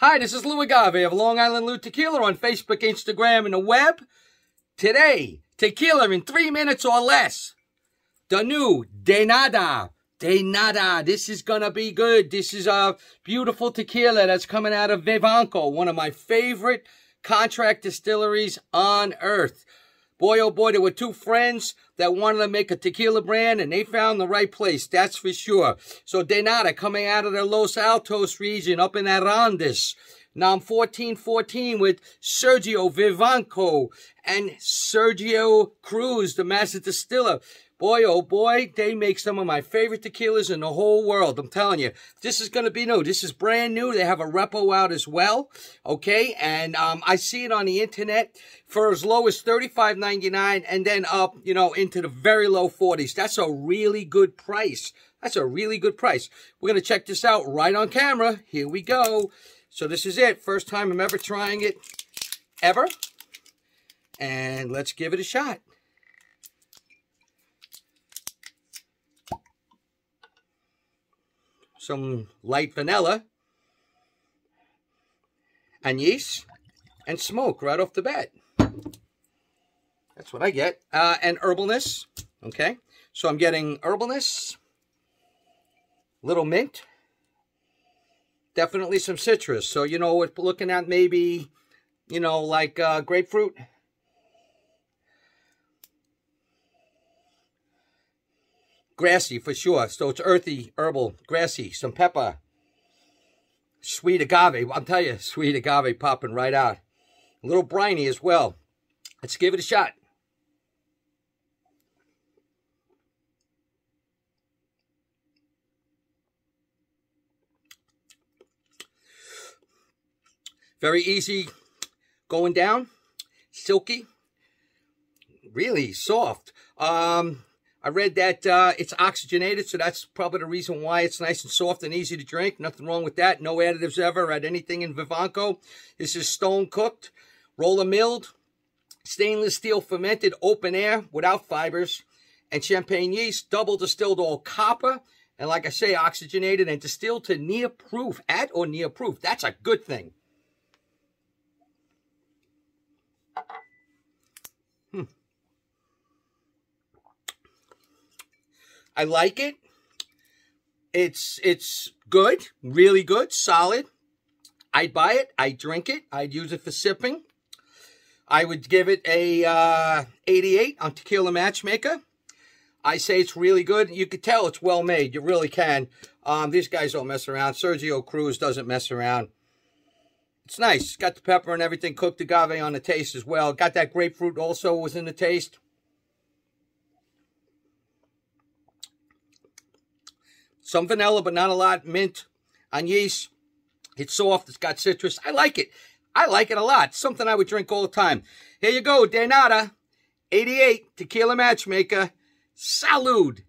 Hi, this is Lou Agave of Long Island Lou Tequila on Facebook, Instagram, and the web. Today, tequila in three minutes or less. The new De Nada. De Nada. This is gonna be good. This is a beautiful tequila that's coming out of Vivanco, one of my favorite contract distilleries on earth. Boy, oh boy, there were two friends that wanted to make a tequila brand, and they found the right place, that's for sure. So De Nada, coming out of the Los Altos region, up in Arandas. Now I'm 14-14 with Sergio Vivanco and Sergio Cruz, the master distiller. Boy, oh boy, they make some of my favorite tequilas in the whole world. I'm telling you, this is going to be new. This is brand new. They have a repo out as well. Okay. And, um, I see it on the internet for as low as $35.99 and then up, you know, into the very low 40s. That's a really good price. That's a really good price. We're going to check this out right on camera. Here we go. So this is it. First time I'm ever trying it ever. And let's give it a shot. Some light vanilla, and yeast, and smoke right off the bat. That's what I get. Uh, and herbalness, okay? So I'm getting herbalness, little mint, definitely some citrus. So, you know, we're looking at maybe, you know, like uh, grapefruit, Grassy for sure. So it's earthy, herbal, grassy, some pepper. Sweet agave. I'll tell you, sweet agave popping right out. A little briny as well. Let's give it a shot. Very easy going down. Silky. Really soft. Um, I read that uh, it's oxygenated, so that's probably the reason why it's nice and soft and easy to drink. Nothing wrong with that. No additives ever. Add anything in Vivanco. This is stone cooked, roller milled, stainless steel fermented open air without fibers, and champagne yeast, double distilled all copper, and like I say, oxygenated and distilled to near proof, at or near proof. That's a good thing. I like it. It's it's good, really good, solid. I'd buy it. I'd drink it. I'd use it for sipping. I would give it a uh, 88 on Tequila Matchmaker. I say it's really good. You could tell it's well made. You really can. Um, these guys don't mess around. Sergio Cruz doesn't mess around. It's nice. Got the pepper and everything cooked agave on the taste as well. Got that grapefruit also was in the taste. Some vanilla, but not a lot. Mint, anise. It's soft. It's got citrus. I like it. I like it a lot. Something I would drink all the time. Here you go. De Nada, 88, Tequila Matchmaker. Salud.